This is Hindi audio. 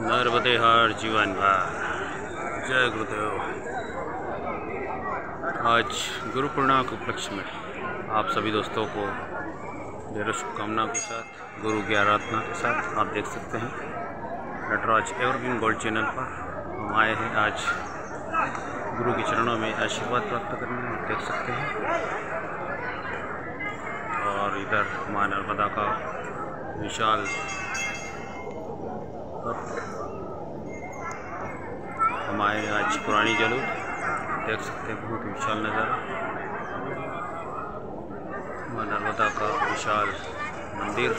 नर्मदे हर जीवन भर। जय गुरुदेव। आज गुरु पूर्णिमा के उपलक्ष्य में आप सभी दोस्तों को ढेरों शुभकामनाओं के साथ, गुरु की आराधना के साथ आप देख सकते हैं। नटराज एवरग्रीन गोल्ड चैनल पर हम आए हैं। आज गुरु के चरणों में आशीर्वाद प्राप्त करने आप देख सकते हैं। और इधर माँ नर्मदा का विशाल हम आए हैं आज पुरानी जलूर देख सकते हैं बहुत विशाल नज़ारा। नर्मदा का विशाल मंदिर।